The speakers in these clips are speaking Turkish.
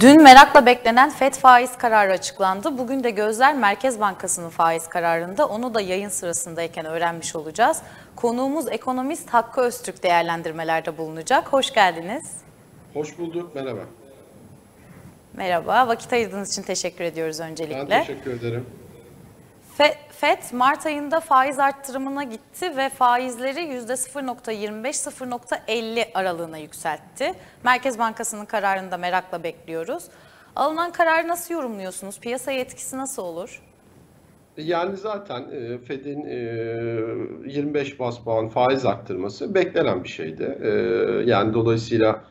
Dün merakla beklenen FED faiz kararı açıklandı. Bugün de gözler Merkez Bankası'nın faiz kararında. Onu da yayın sırasındayken öğrenmiş olacağız. Konuğumuz ekonomist Hakkı Öztürk değerlendirmelerde bulunacak. Hoş geldiniz. Hoş bulduk, merhaba. Merhaba, vakit ayırdığınız için teşekkür ediyoruz öncelikle. Ben teşekkür ederim. FED Mart ayında faiz arttırımına gitti ve faizleri %0.25-0.50 aralığına yükseltti. Merkez Bankası'nın kararını da merakla bekliyoruz. Alınan kararı nasıl yorumluyorsunuz? Piyasaya etkisi nasıl olur? Yani zaten e, Fed'in 25 e, bas puan faiz arttırması beklenen bir şeydi. E, yani dolayısıyla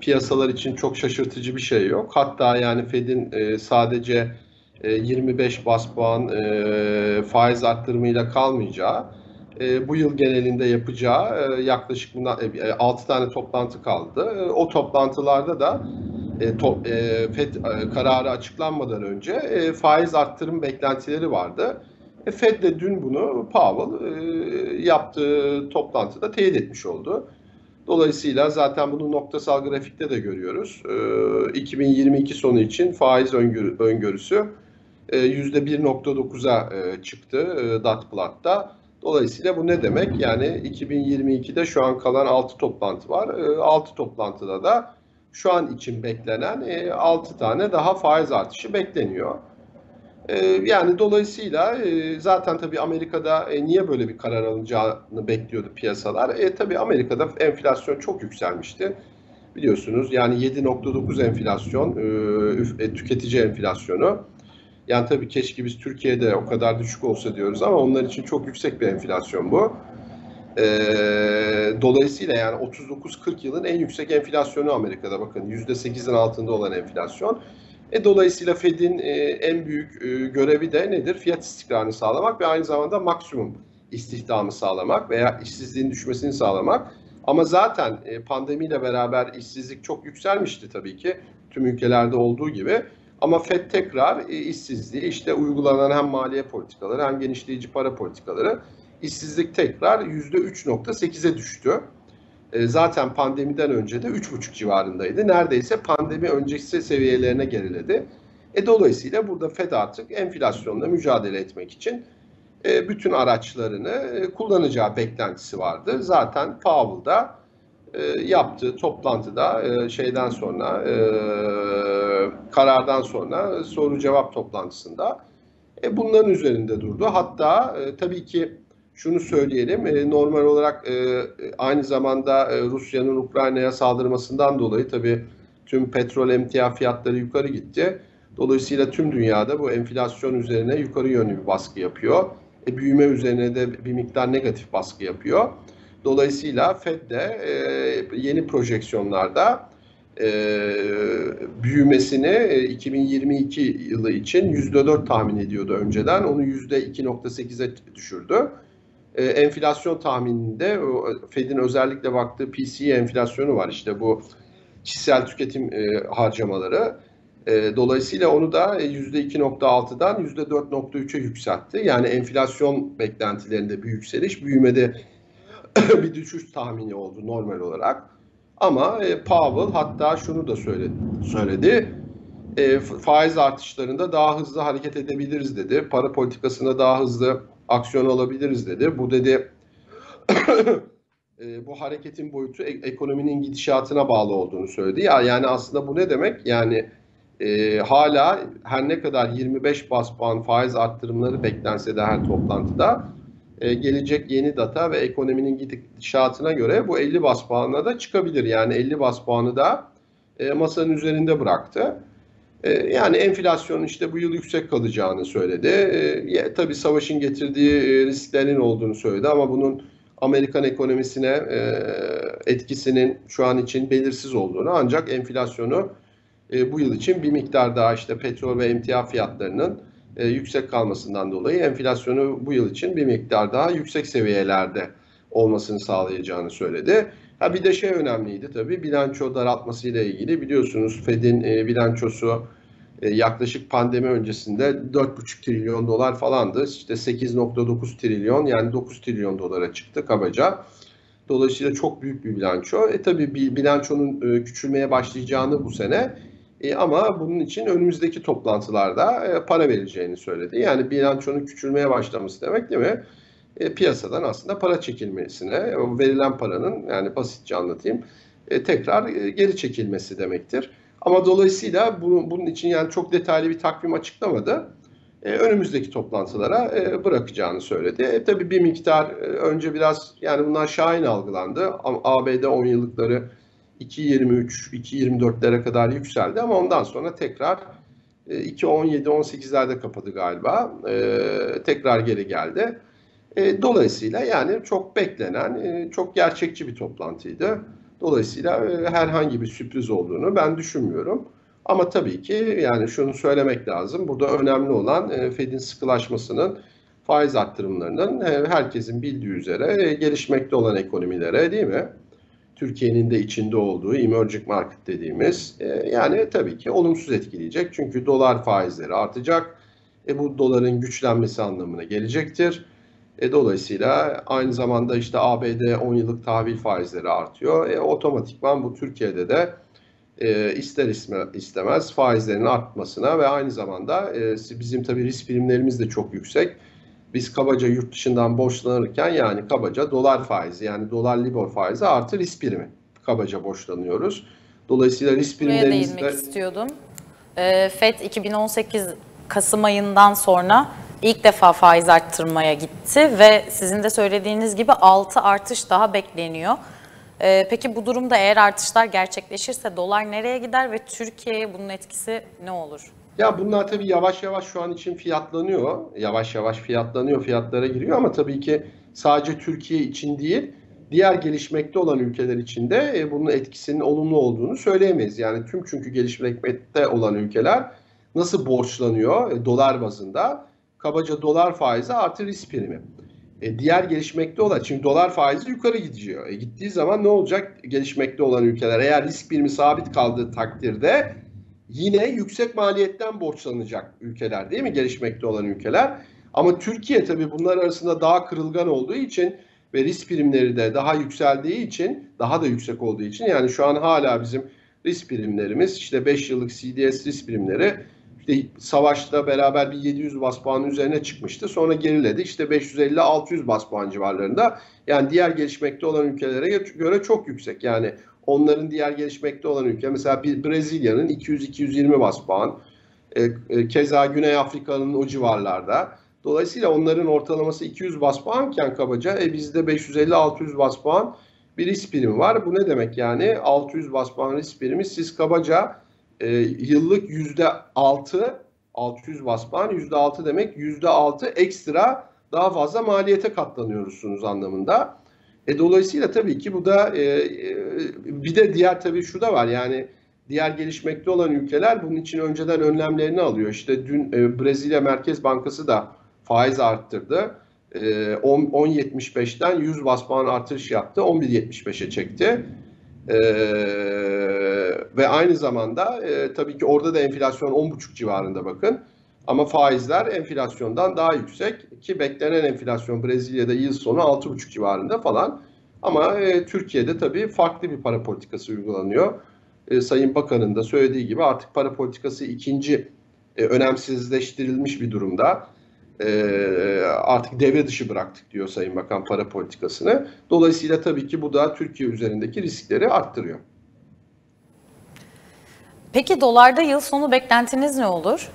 piyasalar için çok şaşırtıcı bir şey yok. Hatta yani Fed'in sadece 25 e, bas puan e, faiz arttırımıyla kalmayacağı, e, bu yıl genelinde yapacağı yaklaşık bundan 6 tane toplantı kaldı. O toplantılarda da FED kararı açıklanmadan önce faiz arttırım beklentileri vardı. FED de dün bunu Powell yaptığı toplantıda teyit etmiş oldu. Dolayısıyla zaten bunu noktasal grafikte de görüyoruz. 2022 sonu için faiz öngörüsü %1.9'a e, e, çıktı e, Datplat'ta. Dolayısıyla bu ne demek? Yani 2022'de şu an kalan 6 toplantı var. 6 toplantıda da şu an için beklenen 6 tane daha faiz artışı bekleniyor. Yani dolayısıyla zaten tabii Amerika'da niye böyle bir karar alınacağını bekliyordu piyasalar. E tabii Amerika'da enflasyon çok yükselmişti. Biliyorsunuz yani 7.9 enflasyon, tüketici enflasyonu. Yani tabii keşke biz Türkiye'de o kadar düşük olsa diyoruz ama onlar için çok yüksek bir enflasyon bu. E, dolayısıyla yani 39-40 yılın en yüksek enflasyonu Amerika'da bakın %8'in altında olan enflasyon. E, dolayısıyla Fed'in e, en büyük e, görevi de nedir? Fiyat istikrarını sağlamak ve aynı zamanda maksimum istihdamı sağlamak veya işsizliğin düşmesini sağlamak. Ama zaten e, pandemiyle beraber işsizlik çok yükselmişti tabii ki tüm ülkelerde olduğu gibi. Ama FED tekrar e, işsizliği işte uygulanan hem maliye politikaları hem genişleyici para politikaları işsizlik tekrar %3.8'e düştü. E, zaten pandemiden önce de 3.5 civarındaydı. Neredeyse pandemi öncesi seviyelerine geriledi. E, dolayısıyla burada FED artık enflasyonla mücadele etmek için e, bütün araçlarını kullanacağı beklentisi vardı. Zaten Powell'da e, yaptığı toplantıda e, şeyden sonra e, karardan sonra soru cevap toplantısında e, bunların üzerinde durdu. Hatta e, tabii ki şunu söyleyelim e, normal olarak e, aynı zamanda e, Rusya'nın Ukrayna'ya saldırmasından dolayı tabii tüm petrol emtia fiyatları yukarı gitti. Dolayısıyla tüm dünyada bu enflasyon üzerine yukarı yönlü bir baskı yapıyor. E, büyüme üzerine de bir miktar negatif baskı yapıyor. Dolayısıyla FED de e, yeni projeksiyonlarda e, büyümesini e, 2022 yılı için %4 tahmin ediyordu önceden. Onu %2.8'e düşürdü. E, enflasyon tahmininde Fed'in özellikle baktığı PCE enflasyonu var. İşte bu kişisel tüketim e, harcamaları. E, dolayısıyla onu da %2.6'dan %4.3'e yükseltti. Yani enflasyon beklentilerinde bir yükseliş, büyümede bir düşüş tahmini oldu normal olarak. Ama e, Powell hatta şunu da söyledi. söyledi e, faiz artışlarında daha hızlı hareket edebiliriz dedi. Para politikasında daha hızlı aksiyon alabiliriz dedi. Bu dedi e, bu hareketin boyutu e- ekonominin gidişatına bağlı olduğunu söyledi. Ya yani aslında bu ne demek? Yani e, hala her ne kadar 25 bas puan faiz arttırımları beklense de her toplantıda e, gelecek yeni data ve ekonominin gidişatına göre bu 50 bas puanına da çıkabilir. Yani 50 bas puanı da e, masanın üzerinde bıraktı. E, yani enflasyonun işte bu yıl yüksek kalacağını söyledi. E, tabii savaşın getirdiği risklerin olduğunu söyledi ama bunun Amerikan ekonomisine e, etkisinin şu an için belirsiz olduğunu ancak enflasyonu e, bu yıl için bir miktar daha işte petrol ve emtia fiyatlarının e, yüksek kalmasından dolayı enflasyonu bu yıl için bir miktar daha yüksek seviyelerde olmasını sağlayacağını söyledi. Ha bir de şey önemliydi tabii bilanço daraltması ile ilgili biliyorsunuz Fed'in e, bilançosu e, yaklaşık pandemi öncesinde 4,5 trilyon dolar falandı. İşte 8,9 trilyon yani 9 trilyon dolara çıktı kabaca. Dolayısıyla çok büyük bir bilanço. E tabii bir bilançonun e, küçülmeye başlayacağını bu sene E, ama bunun için önümüzdeki toplantılarda e, para verileceğini söyledi. Yani bilançonun küçülmeye başlaması demek değil mi? E, piyasadan aslında para çekilmesine, verilen paranın yani basitçe anlatayım, e, tekrar geri çekilmesi demektir. Ama dolayısıyla bunun, için yani çok detaylı bir takvim açıklamadı. Önümüzdeki toplantılara bırakacağını söyledi. E, tabii bir miktar önce biraz yani bunlar şahin algılandı. ABD 10 yıllıkları 2.23, 2.24'lere kadar yükseldi ama ondan sonra tekrar 2.17, 18'lerde kapadı galiba. E, tekrar geri geldi. E, dolayısıyla yani çok beklenen, e, çok gerçekçi bir toplantıydı. Dolayısıyla e, herhangi bir sürpriz olduğunu ben düşünmüyorum. Ama tabii ki yani şunu söylemek lazım. Burada önemli olan e, Fed'in sıkılaşmasının faiz arttırımlarının e, herkesin bildiği üzere e, gelişmekte olan ekonomilere değil mi? Türkiye'nin de içinde olduğu emerging market dediğimiz e, yani tabii ki olumsuz etkileyecek. Çünkü dolar faizleri artacak. E, bu doların güçlenmesi anlamına gelecektir. E, dolayısıyla aynı zamanda işte ABD 10 yıllık tahvil faizleri artıyor. E, otomatikman bu Türkiye'de de e, ister istemez faizlerin artmasına ve aynı zamanda e, bizim tabii risk primlerimiz de çok yüksek. Biz kabaca yurt dışından borçlanırken yani kabaca dolar faizi yani dolar libor faizi artı risk primi kabaca borçlanıyoruz. Dolayısıyla risk primlerimiz de... istiyordum. E, FED 2018 Kasım ayından sonra ilk defa faiz arttırmaya gitti ve sizin de söylediğiniz gibi 6 artış daha bekleniyor. Ee, peki bu durumda eğer artışlar gerçekleşirse dolar nereye gider ve Türkiye'ye bunun etkisi ne olur? Ya bunlar tabii yavaş yavaş şu an için fiyatlanıyor. Yavaş yavaş fiyatlanıyor, fiyatlara giriyor ama tabii ki sadece Türkiye için değil, diğer gelişmekte olan ülkeler için de e, bunun etkisinin olumlu olduğunu söyleyemeyiz. Yani tüm çünkü gelişmekte olan ülkeler nasıl borçlanıyor e, dolar bazında? Kabaca dolar faizi artı risk primi. E, diğer gelişmekte olan, şimdi dolar faizi yukarı gidiyor. E, gittiği zaman ne olacak gelişmekte olan ülkeler? Eğer risk birimi sabit kaldığı takdirde yine yüksek maliyetten borçlanacak ülkeler değil mi? Gelişmekte olan ülkeler. Ama Türkiye tabii bunlar arasında daha kırılgan olduğu için ve risk primleri de daha yükseldiği için, daha da yüksek olduğu için yani şu an hala bizim risk primlerimiz işte 5 yıllık CDS risk primleri işte savaşta beraber bir 700 bas puanın üzerine çıkmıştı. Sonra geriledi. İşte 550-600 bas puan civarlarında. Yani diğer gelişmekte olan ülkelere göre çok yüksek. Yani onların diğer gelişmekte olan ülke mesela bir Brezilya'nın 200-220 bas puan. E, e, keza Güney Afrika'nın o civarlarda. Dolayısıyla onların ortalaması 200 bas puanken kabaca e, bizde 550-600 bas puan bir risk primi var. Bu ne demek yani? 600 bas puan risk primi siz kabaca e, yıllık yüzde altı 600 basman yüzde altı demek yüzde altı ekstra daha fazla maliyete katlanıyorsunuz anlamında. E, dolayısıyla tabii ki bu da e, e, bir de diğer tabii şu da var yani diğer gelişmekte olan ülkeler bunun için önceden önlemlerini alıyor. İşte dün e, Brezilya Merkez Bankası da faiz arttırdı. E, 10.75'ten 100 basman artış yaptı. 11.75'e çekti. Ee, ve aynı zamanda e, tabii ki orada da enflasyon 10,5 civarında bakın. Ama faizler enflasyondan daha yüksek ki beklenen enflasyon Brezilya'da yıl sonu 6,5 civarında falan. Ama e, Türkiye'de tabii farklı bir para politikası uygulanıyor. E, Sayın Bakan'ın da söylediği gibi artık para politikası ikinci e, önemsizleştirilmiş bir durumda e, artık devre dışı bıraktık diyor Sayın Bakan para politikasını. Dolayısıyla tabii ki bu da Türkiye üzerindeki riskleri arttırıyor. Peki dolarda yıl sonu beklentiniz ne olur?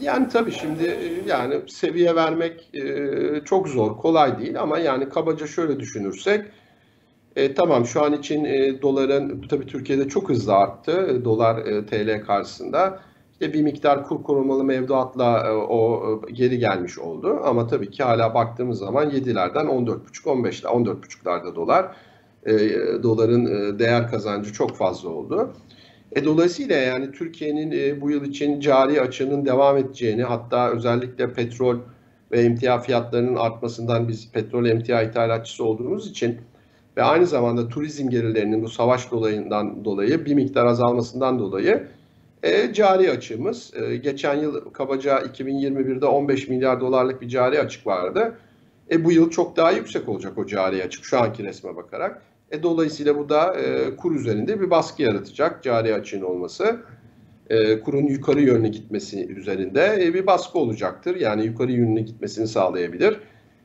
Yani tabii şimdi e, yani seviye vermek e, çok zor, kolay değil ama yani kabaca şöyle düşünürsek e, tamam şu an için e, doların tabii Türkiye'de çok hızlı arttı e, dolar e, TL karşısında. İşte bir miktar kur korumalı mevduatla e, o e, geri gelmiş oldu. Ama tabii ki hala baktığımız zaman 7'lerden 14,5-15'ler, 14,5'larda dolar. E, doların e, değer kazancı çok fazla oldu. E, dolayısıyla yani Türkiye'nin e, bu yıl için cari açığının devam edeceğini hatta özellikle petrol ve emtia fiyatlarının artmasından biz petrol emtia ithalatçısı olduğumuz için ve aynı zamanda turizm gelirlerinin bu savaş dolayından dolayı bir miktar azalmasından dolayı e, cari açığımız e, geçen yıl kabaca 2021'de 15 milyar dolarlık bir cari açık vardı. E, bu yıl çok daha yüksek olacak o cari açık şu anki resme bakarak. E, dolayısıyla bu da e, kur üzerinde bir baskı yaratacak cari açığın olması. e, kurun yukarı yönlü gitmesi üzerinde e, bir baskı olacaktır. Yani yukarı yönlü gitmesini sağlayabilir.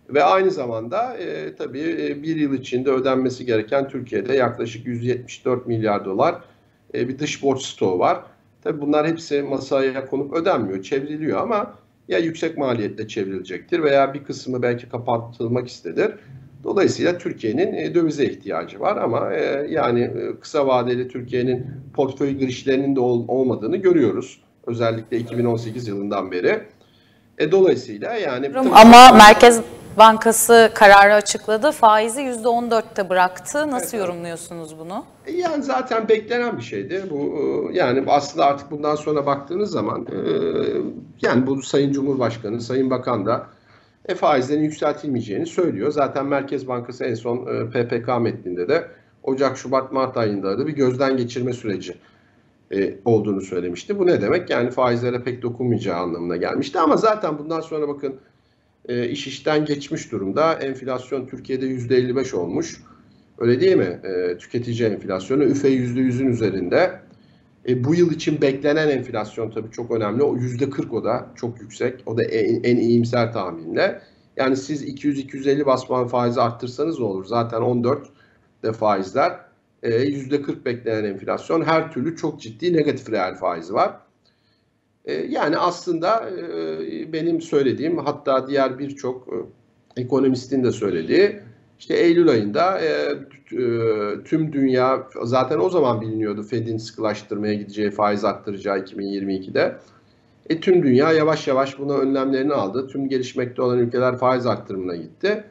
Ve aynı zamanda e, tabii e, bir yıl içinde ödenmesi gereken Türkiye'de yaklaşık 174 milyar dolar e, bir dış borç stoğu var. Tabii bunlar hepsi masaya konup ödenmiyor, çevriliyor ama ya yüksek maliyetle çevrilecektir veya bir kısmı belki kapatılmak istedir. Dolayısıyla Türkiye'nin e, dövize ihtiyacı var ama e, yani e, kısa vadeli Türkiye'nin portföy girişlerinin de olmadığını görüyoruz. Özellikle 2018 yılından beri. E, dolayısıyla yani... Ama Merkez Bankası kararı açıkladı. Faizi %14'te bıraktı. Nasıl evet. yorumluyorsunuz bunu? Yani zaten beklenen bir şeydi. Bu yani aslında artık bundan sonra baktığınız zaman yani bu Sayın Cumhurbaşkanı, Sayın Bakan da e, faizlerin yükseltilmeyeceğini söylüyor. Zaten Merkez Bankası en son e, PPK metninde de Ocak, Şubat, Mart ayında da bir gözden geçirme süreci e, olduğunu söylemişti. Bu ne demek? Yani faizlere pek dokunmayacağı anlamına gelmişti. Ama zaten bundan sonra bakın e, iş işten geçmiş durumda. Enflasyon Türkiye'de %55 olmuş. Öyle değil mi? E, tüketici enflasyonu üfe %100'ün üzerinde. E, bu yıl için beklenen enflasyon tabii çok önemli. O yüzde 40 o da çok yüksek. O da en, en iyimser tahminle. Yani siz 200-250 bas puan faizi arttırsanız ne olur? Zaten 14 de faizler. E, yüzde 40 beklenen enflasyon. Her türlü çok ciddi negatif reel faizi var. E, yani aslında e, benim söylediğim hatta diğer birçok e, ekonomistin de söylediği işte Eylül ayında e, e, tüm dünya zaten o zaman biliniyordu Fed'in sıkılaştırmaya gideceği, faiz arttıracağı 2022'de. E, tüm dünya yavaş yavaş buna önlemlerini aldı. Tüm gelişmekte olan ülkeler faiz arttırımına gitti.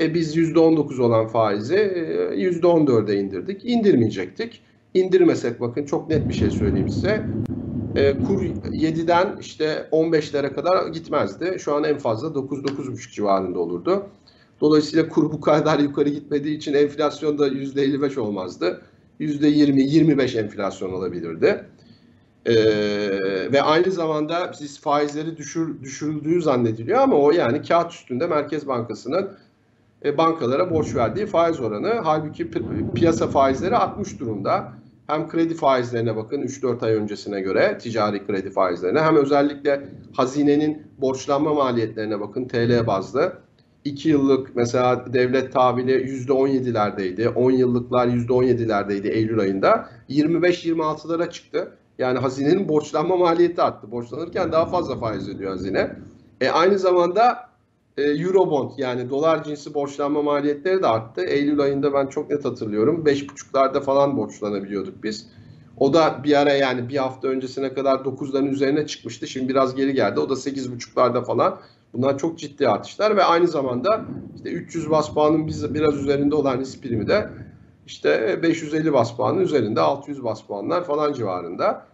E, biz %19 olan faizi e, %14'e indirdik. İndirmeyecektik. İndirmesek bakın çok net bir şey söyleyeyim size. E, kur 7'den işte 15'lere kadar gitmezdi. Şu an en fazla 9-9,5 civarında olurdu. Dolayısıyla kur bu kadar yukarı gitmediği için enflasyon da %55 olmazdı. %20-25 enflasyon olabilirdi. Ee, ve aynı zamanda siz faizleri düşür, düşürüldüğü zannediliyor ama o yani kağıt üstünde Merkez Bankası'nın e, bankalara borç verdiği faiz oranı. Halbuki piyasa faizleri artmış durumda. Hem kredi faizlerine bakın 3-4 ay öncesine göre ticari kredi faizlerine hem özellikle hazinenin borçlanma maliyetlerine bakın TL bazlı. 2 yıllık mesela devlet tahvili %17'lerdeydi. 10 yıllıklar %17'lerdeydi Eylül ayında. 25-26'lara çıktı. Yani hazinenin borçlanma maliyeti arttı. Borçlanırken daha fazla faiz ödüyor hazine. E aynı zamanda e, Eurobond yani dolar cinsi borçlanma maliyetleri de arttı. Eylül ayında ben çok net hatırlıyorum. 5,5'larda falan borçlanabiliyorduk biz. O da bir ara yani bir hafta öncesine kadar 9'ların üzerine çıkmıştı. Şimdi biraz geri geldi. O da 8,5'larda falan. Bunlar çok ciddi artışlar ve aynı zamanda işte 300 bas puanın biraz üzerinde olan risk primi de işte 550 bas üzerinde 600 bas puanlar falan civarında.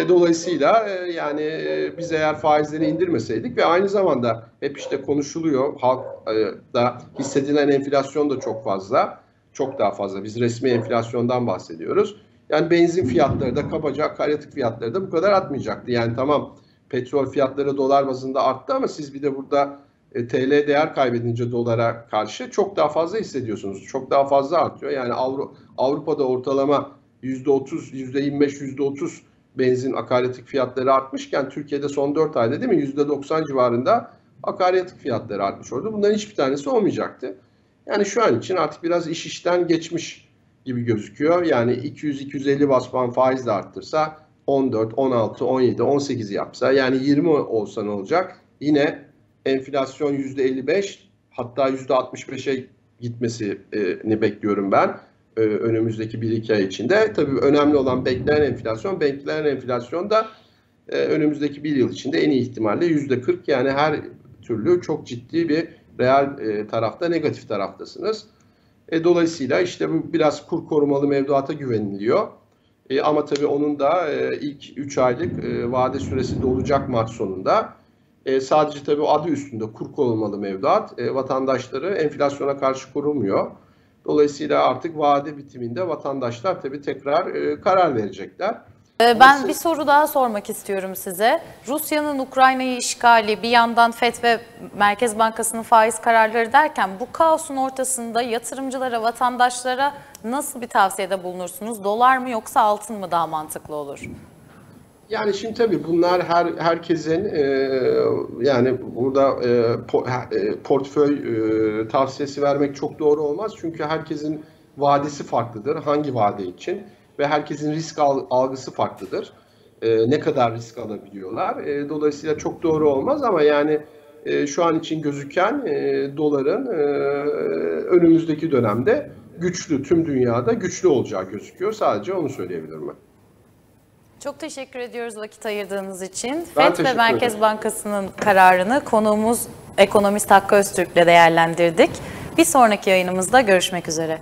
E, dolayısıyla e, yani e, biz eğer faizleri indirmeseydik ve aynı zamanda hep işte konuşuluyor halk e, hissedilen enflasyon da çok fazla. Çok daha fazla. Biz resmi enflasyondan bahsediyoruz. Yani benzin fiyatları da kabaca akaryakıt fiyatları da bu kadar artmayacaktı. Yani tamam petrol fiyatları dolar bazında arttı ama siz bir de burada e, TL değer kaybedince dolara karşı çok daha fazla hissediyorsunuz. Çok daha fazla artıyor. Yani Avru Avrupa'da ortalama %30, %25, %30 benzin akaryakıt fiyatları artmışken Türkiye'de son 4 ayda değil mi %90 civarında akaryakıt fiyatları artmış oldu. Bunların hiçbir tanesi olmayacaktı. Yani şu an için artık biraz iş işten geçmiş gibi gözüküyor. Yani 200-250 bas puan faizle arttırsa 14, 16, 17, 18 yapsa yani 20 olsa ne olacak? Yine enflasyon %55 hatta %65'e gitmesini bekliyorum ben e, önümüzdeki 1-2 ay içinde. Tabii önemli olan beklenen enflasyon. Beklenen enflasyon da e, önümüzdeki bir yıl içinde en iyi ihtimalle %40 yani her türlü çok ciddi bir reel e, tarafta negatif taraftasınız. dolayısıyla işte bu biraz kur korumalı mevduata güveniliyor. E, ama tabii onun da e, ilk 3 aylık e, vade süresi dolacak Mart sonunda. E, sadece tabii adı üstünde kur korumalı mevduat e, vatandaşları enflasyona karşı korumuyor. Dolayısıyla artık vade bitiminde vatandaşlar tabii tekrar e, karar verecekler. Ee, ben bir soru daha sormak istiyorum size. Rusya'nın Ukrayna'yı işgali, bir yandan FED ve Merkez Bankası'nın faiz kararları derken bu kaosun ortasında yatırımcılara, vatandaşlara, nasıl bir tavsiyede bulunursunuz? Dolar mı yoksa altın mı daha mantıklı olur? Yani şimdi tabii bunlar her herkesin e, yani burada e, po- e, portföy e, tavsiyesi vermek çok doğru olmaz. Çünkü herkesin vadesi farklıdır. Hangi vade için ve herkesin risk al- algısı farklıdır. E, ne kadar risk alabiliyorlar. E, dolayısıyla çok doğru olmaz ama yani e, şu an için gözüken e, doların e, önümüzdeki dönemde güçlü, tüm dünyada güçlü olacağı gözüküyor. Sadece onu söyleyebilirim ben. Çok teşekkür ediyoruz vakit ayırdığınız için. Ben FED ve Merkez ederim. Bankası'nın kararını konuğumuz ekonomist Hakkı Öztürk'le değerlendirdik. Bir sonraki yayınımızda görüşmek üzere.